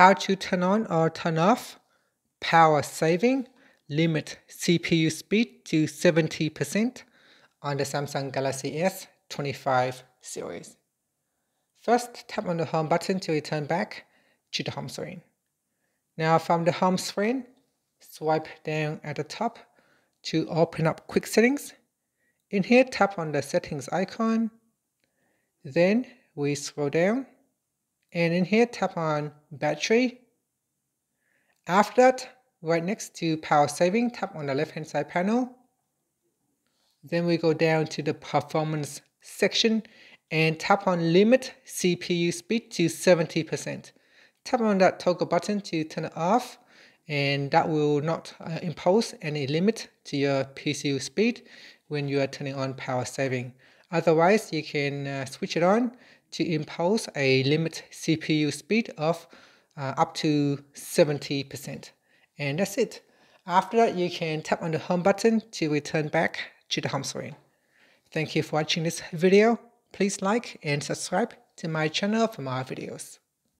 how to turn on or turn off power saving limit CPU speed to 70% on the Samsung Galaxy S25 series. First, tap on the home button to return back to the home screen. Now from the home screen, swipe down at the top to open up quick settings. In here, tap on the settings icon. Then we scroll down and in here tap on battery. After that, right next to power saving, tap on the left hand side panel. Then we go down to the performance section and tap on limit CPU speed to 70%. Tap on that toggle button to turn it off and that will not uh, impose any limit to your PCU speed when you are turning on power saving. Otherwise, you can uh, switch it on to impose a limit CPU speed of uh, up to 70%. And that's it. After that, you can tap on the home button to return back to the home screen. Thank you for watching this video. Please like and subscribe to my channel for more videos.